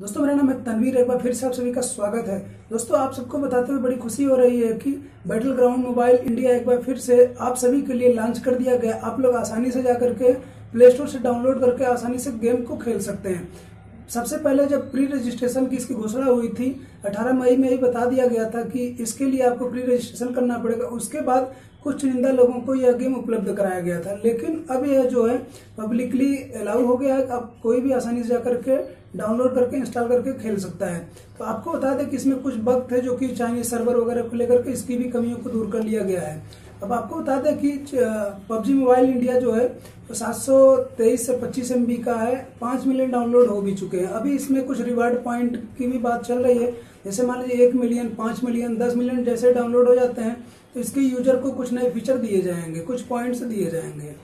दोस्तों, मेरा नाम है तनवीर। एक बार फिर से आप सभी का स्वागत है। दोस्तों, आप सबको बताते हुए बड़ी खुशी हो रही है कि बैटल ग्राउंड मोबाइल इंडिया एक बार फिर से आप सभी के लिए लॉन्च कर दिया गया आप लोग आसानी से जाकर के प्ले स्टोर से डाउनलोड करके आसानी से गेम को खेल सकते हैं। सबसे पहले जब प्री रजिस्ट्रेशन की इसकी घोषणा हुई थी 18 मई में ही बता दिया गया था कि इसके लिए आपको प्री रजिस्ट्रेशन करना पड़ेगा। उसके बाद कुछ चुनिंदा लोगों को यह गेम उपलब्ध कराया गया था। लेकिन अब यह जो है पब्लिकली अलाउ हो गया है। अब कोई भी आसानी से जाकर के डाउनलोड करके इंस्टॉल करके खेल सकता है। तो आपको बता दें कि इसमें कुछ वक्त है जो कि चाइनीज़ सर्वर वगैरह को लेकर के इसकी भी कमियों को दूर कर लिया गया है। अब आपको बता दें कि पबजी मोबाइल इंडिया जो है तो सात सौ तेईस से पच्चीस एम का है, पाँच मिलियन डाउनलोड हो भी चुके हैं। अभी इसमें कुछ रिवार्ड पॉइंट की भी बात चल रही है। जैसे मान लीजिए एक मिलियन, पाँच मिलियन, दस मिलियन जैसे डाउनलोड हो जाते हैं तो इसके यूज़र को कुछ नए फीचर दिए जाएँगे, कुछ पॉइंट्स दिए जाएँगे।